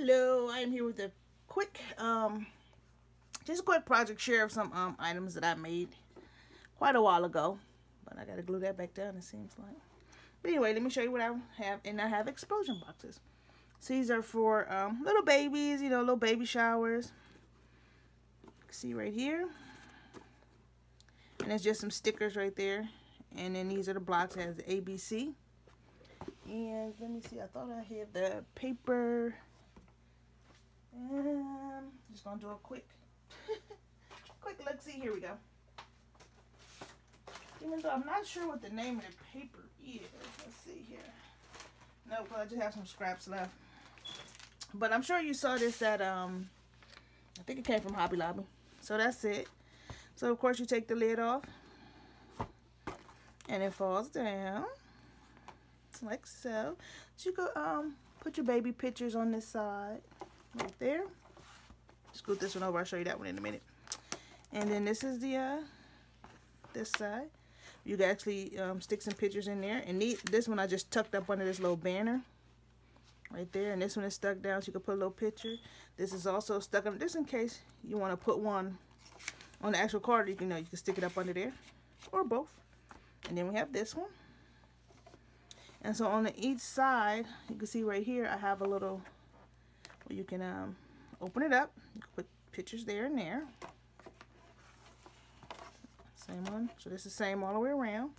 Hello, I am here with a quick, um, just a quick project share of some um, items that I made quite a while ago. But I gotta glue that back down, it seems like. But anyway, let me show you what I have. And I have explosion boxes. So these are for um, little babies, you know, little baby showers. See right here. And it's just some stickers right there. And then these are the blocks that has ABC. And let me see, I thought I had the paper um, just gonna do a quick, quick look. See, here we go. Even though I'm not sure what the name of the paper is. Let's see here. No, well, I just have some scraps left. But I'm sure you saw this at, um, I think it came from Hobby Lobby. So that's it. So, of course, you take the lid off. And it falls down. It's like so. So you go, um, put your baby pictures on this side right there. Scoot this one over. I'll show you that one in a minute. And then this is the uh, this side. You can actually um, stick some pictures in there. And neat, this one I just tucked up under this little banner right there. And this one is stuck down so you can put a little picture. This is also stuck up just in case you want to put one on the actual card. You can, you know, you can stick it up under there or both. And then we have this one. And so on the each side, you can see right here, I have a little you can um, open it up. Put pictures there and there. Same one. So this is the same all the way around.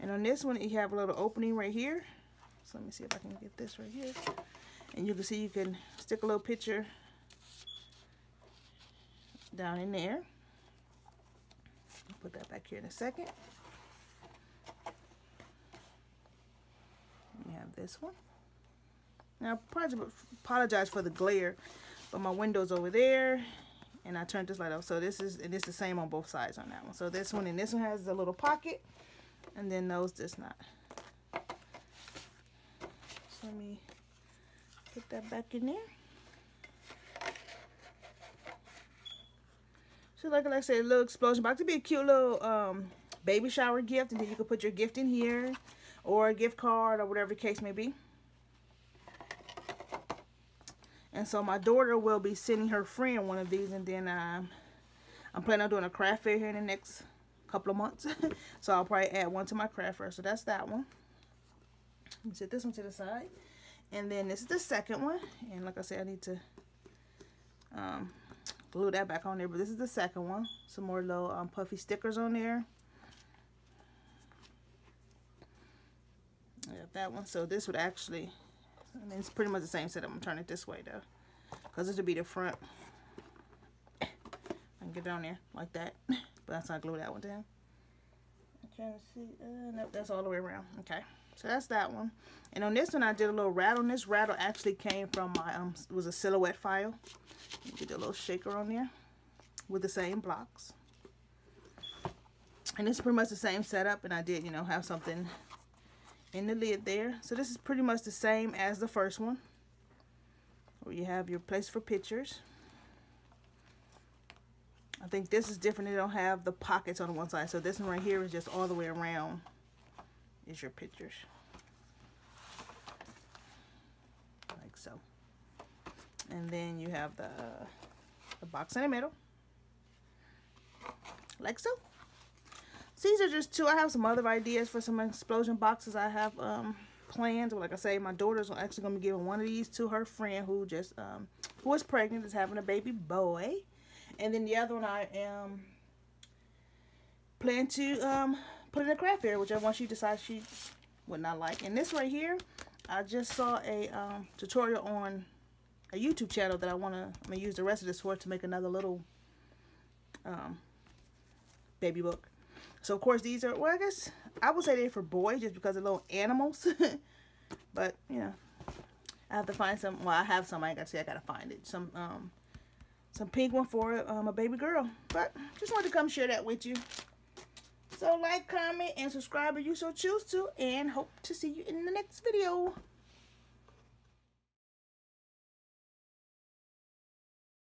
And on this one, you have a little opening right here. So let me see if I can get this right here. And you can see you can stick a little picture down in there. I'll put that back here in a second. You have this one. Now, I apologize for the glare, but my window's over there, and I turned this light off. So this is, and it's the same on both sides on that one. So this one and this one has a little pocket, and then those does not. So let me put that back in there. So like, like I said, a little explosion box. It'd be a cute little um, baby shower gift, and then you can put your gift in here, or a gift card, or whatever the case may be. And so my daughter will be sending her friend one of these. And then um, I'm planning on doing a craft fair here in the next couple of months. so I'll probably add one to my craft fair. So that's that one. Let me set this one to the side. And then this is the second one. And like I said, I need to um, glue that back on there. But this is the second one. Some more little um, puffy stickers on there. I got that one. So this would actually It's pretty much the same setup. I'm turning it this way though, because this would be the front. I can get on there like that, but that's not glue that one down. I'm trying see. Uh, nope, that's all the way around. Okay, so that's that one. And on this one, I did a little rattle. And this rattle actually came from my um, was a silhouette file. Did a little shaker on there with the same blocks. And it's pretty much the same setup. And I did, you know, have something in the lid there. So this is pretty much the same as the first one. Where you have your place for pictures. I think this is different. They don't have the pockets on one side. So this one right here is just all the way around is your pictures. Like so. And then you have the, the box in the middle. Like so these are just two. I have some other ideas for some explosion boxes I have um, planned. Like I say, my daughter's actually going to be giving one of these to her friend who just um, who is pregnant, is having a baby boy. And then the other one I am plan to um, put in a craft fair, whichever one she decides she would not like. And this right here, I just saw a um, tutorial on a YouTube channel that I want to use the rest of this for to make another little um, baby book. So, of course, these are, well, I guess I would say they're for boys just because they're little animals. but, you know, I have to find some. Well, I have some. I got to say I got to find it. Some, um, some pink one for um, a baby girl. But just wanted to come share that with you. So, like, comment, and subscribe if you so choose to. And hope to see you in the next video.